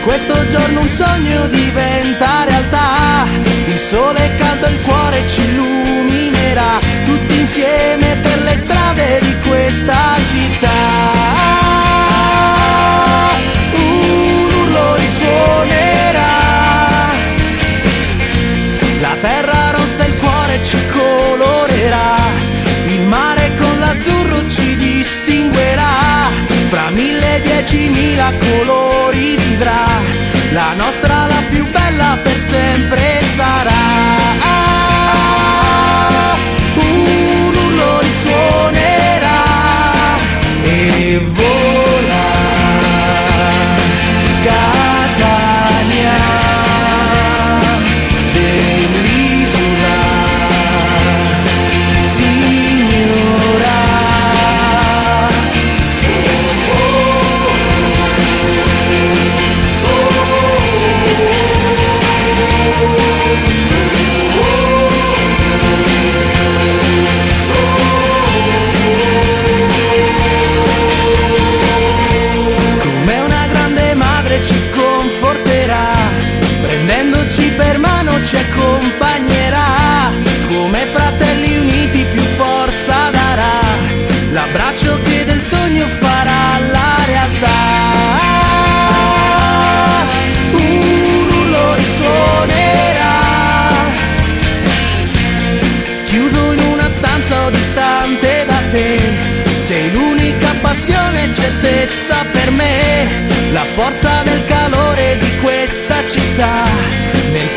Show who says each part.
Speaker 1: questo giorno un sogno diventa realtà. Il sole caldo il cuore ci illuminerà, tutti diecimila colori vivrà, la nostra la più bella per sempre sarà. Un urlo risuonerà e vola madre ci conforterà, prendendoci per mano ci accompagnerà, come fratelli uniti più forza darà, l'abbraccio che del sogno farà la realtà. Un urlo risuonerà, chiuso in una stanza o distante da te. Sei l'unica passione e certezza per me, la forza del calore di questa città, nel